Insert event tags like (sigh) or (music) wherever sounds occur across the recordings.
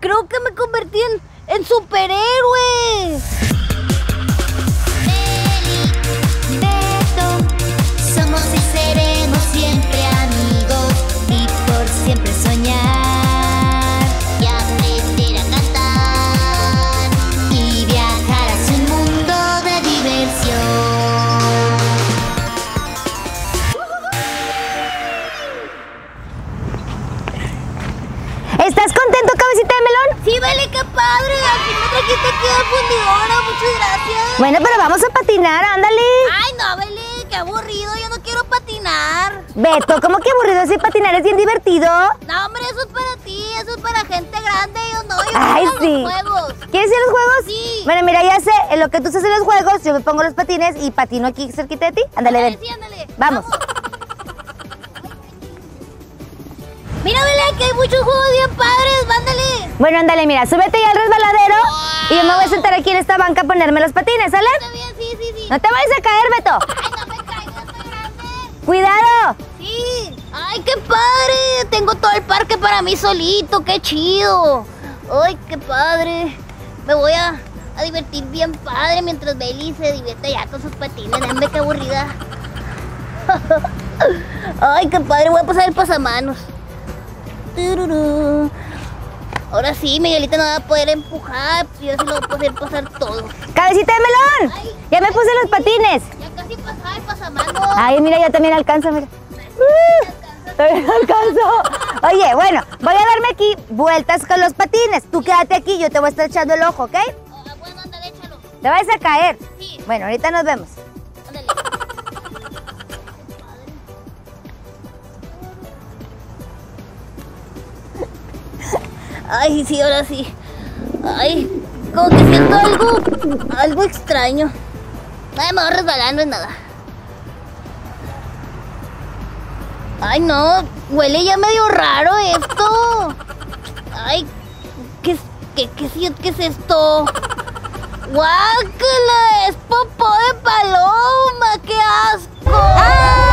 creo que me convertí en, en superhéroe. Cabecita de melón? Sí, vale, qué padre. Al fin me trajiste aquí al fundidora. Muchas gracias. Bueno, pero vamos a patinar, ándale. Ay, no, Beli, qué aburrido. Yo no quiero patinar. Beto, ¿cómo que aburrido si patinar es bien divertido? No, hombre, eso es para ti. Eso es para gente grande. Yo no, yo Ay, quiero sí. los juegos. ¿Quieres ir a los juegos? Sí. Bueno, mira, ya sé, en lo que tú haces en los juegos, yo me pongo los patines y patino aquí cerquita de ti. Ándale, ven. Sí, ándale. Vamos. Mira, Beli, que hay muchos juegos bien padres. Mándale. Bueno, ándale, mira, súbete ya al resbaladero y yo me voy a sentar aquí en esta banca a ponerme los patines, ¿sale? Está bien, sí, sí, sí. No te vayas a caer, Beto. Ay, no me caigas, estoy grande. Cuidado. Sí. Ay, qué padre. Tengo todo el parque para mí solito. Qué chido. Ay, qué padre. Me voy a, a divertir bien padre mientras Beli se divierte ya con sus patines. Dame qué aburrida. (laughs) Ay, qué padre. Voy a pasar el pasamanos. Ahora sí, Miguelita no va a poder empujar. Yo sí lo voy a poder pasar todo. Cabecita de melón. Ay. Ya me puse los patines. Ya casi pasaba el pasamanos. Ay, mira, yo también alcanzo, mira. Uh, no alcanzo. Oye, bueno, voy a darme aquí vueltas con los patines. Tú quédate aquí, yo te voy a estar echando el ojo, ¿ok? Ah, bueno, ándale, échalo. Te vas a caer. Sí, Bueno, ahorita nos vemos. Ay, sí, ahora sí. Ay, como que siento algo, algo extraño. Ay, me voy resbalando en nada. Ay, no, huele ya medio raro esto. Ay, ¿qué, qué, qué, qué es esto? ¡Guácala! ¡Es popó de paloma! ¡Qué asco! ¡Ay!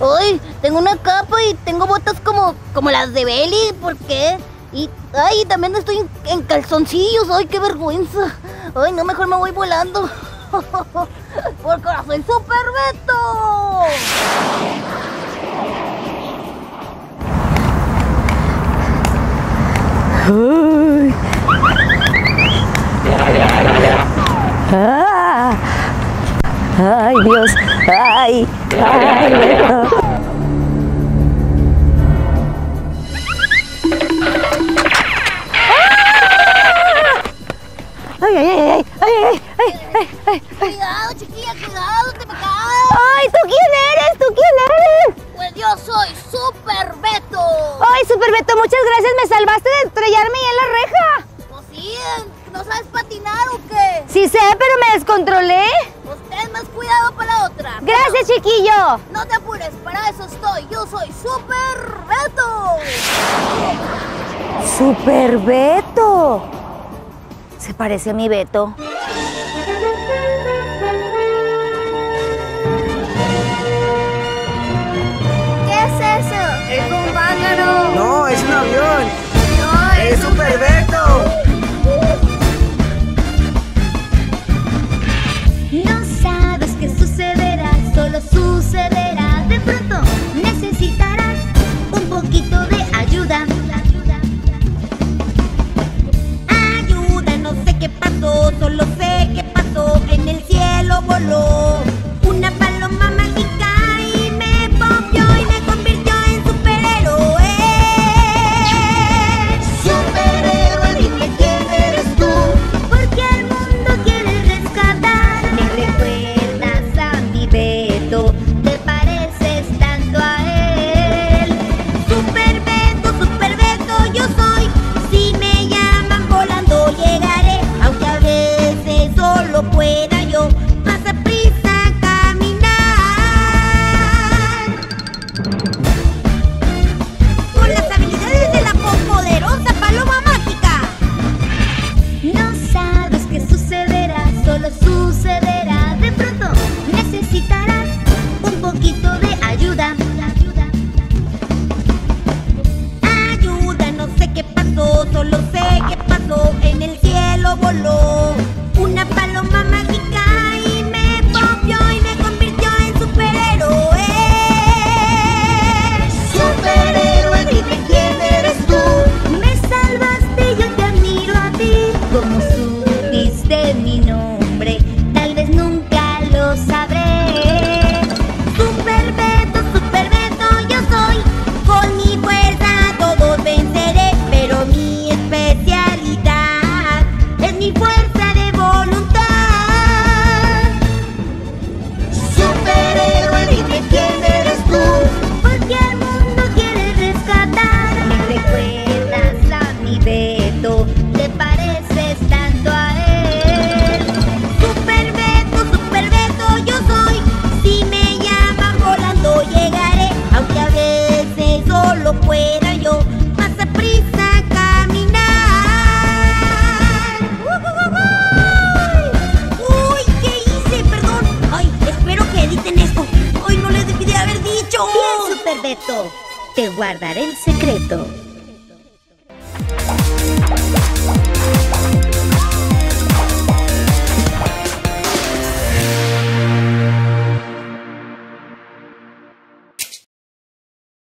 ¡Ay! Tengo una capa y tengo botas como, como las de Belly. ¿Por qué? Y ay, también estoy en, calzoncillos. ¡Ay, qué vergüenza! ¡Ay, no, mejor me voy volando! (laughs) Ahora soy Super Beto. Ah. Ay, Dios. Ay. Ay, Beto. Ay, ay, ay, ay, ay, ay, ay, ay, ay, ay. Cuidado, chiquilla, cuidado, te me caes. Ay, ¿tú quién eres? ¿Tú quién eres? Pues yo soy Super Beto. Ay, Super Beto, muchas gracias. Me salvaste de estrellarme ahí en la reja. Pues sí, ¿no sabes patinar o qué? Sí sé, pero me descontrolé. Chiquillo. No te apures, para eso estoy. Yo soy Super Beto. Super Beto. Se parece a mi Beto. ¿Qué es eso? Es un pájaro. No, es un avión. No, ¡Es Super Beto! solo sé que pasó en el cielo voló. Te guardaré el secreto.